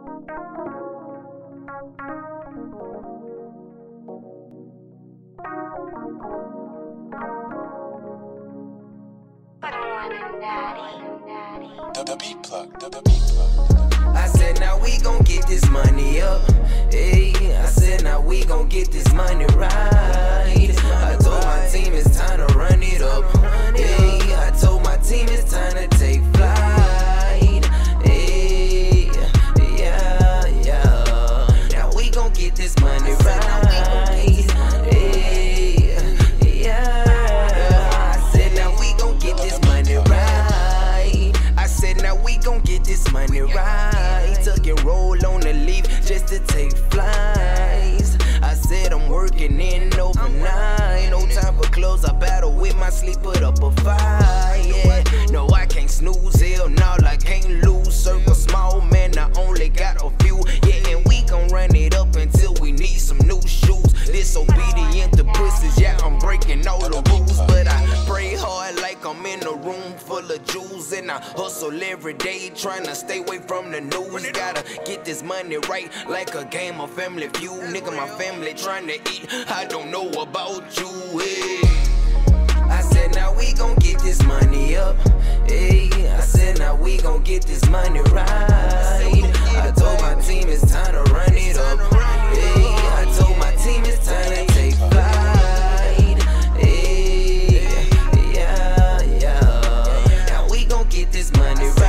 I want him, Daddy. The beat plug, the beat plug. I said now we gon' get this money up. Hey, I said now we gon' get this money money right. Tuck and roll on the leaf just to take flies. I said I'm working in overnight. No time for clothes. I battle with my sleep, put up a fight. Yeah. No, I can't snooze. Hell no, I can't lose. Circle small, man. I only got a few. Yeah, and we gon' run it up until we need some new shoes. Disobedient to pussies. Yeah, I'm breaking all the rules, but I pray hard like I'm in a room full of Jews. And I hustle every day, trying to stay away from the news. Gotta get this money right, like a game of family feud. Nigga, my family trying to eat. I don't know about you. Hey. I said, now we gon' get this money up. Hey, I said, now we gon' get this money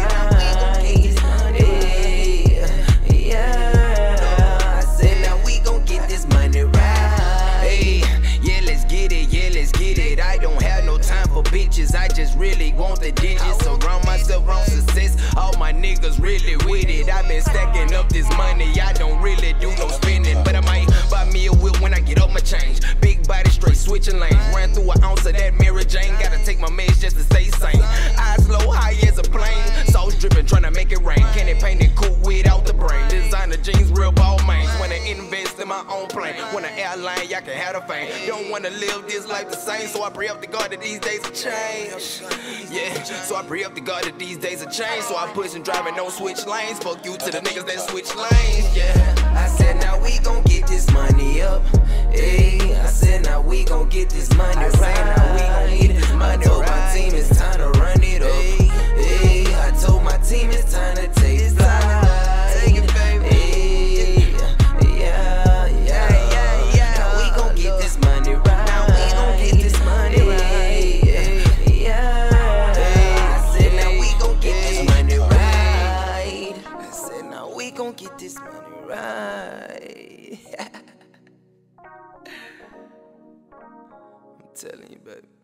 bitches, I said now we gon' get this money right. Yeah, let's get it. Yeah, let's get it. I don't have no time for beaches. I just really want the digits. Surround myself around success, all my niggas really with it. i been stacking up this money, I don't really do no spending. But I me a whip when I get up my change. Big body straight switching lanes. Ran through an ounce of that Mary Jane. Gotta take my meds just to stay sane. Eyes low, high as a plane. Sauce dripping, trying to make it rain. Candy painted cool without the brain. Designer jeans, real Balmains. When I invest in my own plane. When I airline, y'all can have the fame. Don't wanna live this life the same, so I pray up to God that these days will change. Yeah, so I pray up to God that these days will change. So I push and driving, no switch lanes. Fuck you to the niggas that switch lanes. Money right. Now we gon' get this money I told my team it's time to run it up. Hey, I told my team it's time to take it, baby. Hey, yeah, yeah, yeah. Now we gon' get this money right. Telling you, baby.